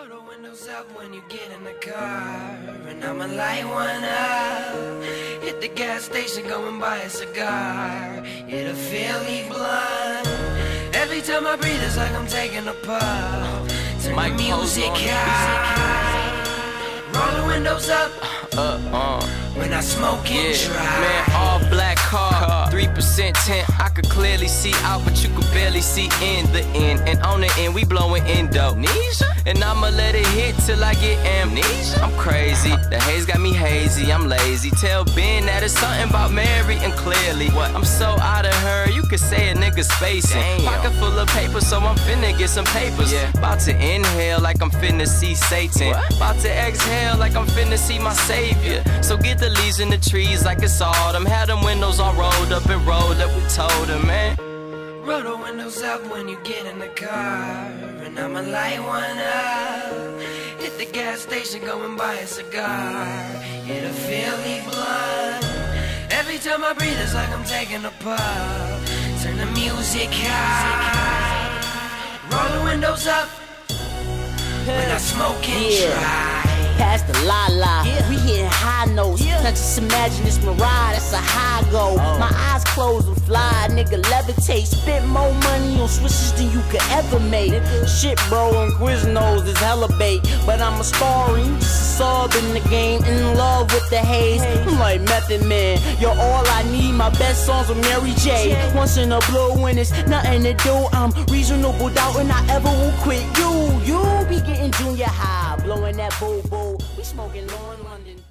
Roll the windows up when you get in the car, and I'ma light one up. Hit the gas station, go and buy a cigar. Hit a Philly blunt. Every time I breathe, it's like I'm taking a puff. Turn Mike the music high. Roll the windows up Uh, uh, when I smoke and yeah, drive. man, all black car, 3% tint. I could clearly see out, but you could barely see in the end. And on the end, we blowing Indonesia. And I'ma let it hit till I get amnesia. I'm crazy, the haze got me hazy, I'm lazy. Tell Ben that it's something about Mary, and clearly, what? I'm so out of her, you could say a nigga spacing. Pocket full of paper, so I'm finna get some papers. About to inhale like I'm finna see Satan. About to exhale like I'm finna see my savior. So get the leaves in the trees like it's autumn. Had them windows all rolled up and rolled up. We told him, man. Roll the windows up when you get in the car, and I'ma light one up. Hit the gas station, go and buy a cigar. Hit a Philly blunt. Every time I breathe, it's like I'm taking a puff. Turn the music high. Roll the windows up when I smoke and Yeah. drive. Past the la la, we hitting high notes. Now just imagine this mirage, that's a high go. Closed and fly, nigga levitate. Spent more money on switches than you could ever make. Shit, bro, and Quiznos is hella bait. But I'm a star, and you just a sub in the game. In love with the haze, I'm like Method Man. You're all I need, my best songs with Mary J. Once in a blue when it's nothing to do. I'm reasonable doubt, and I ever will quit you. You be getting junior high, blowing that boo boo. We smoking in London.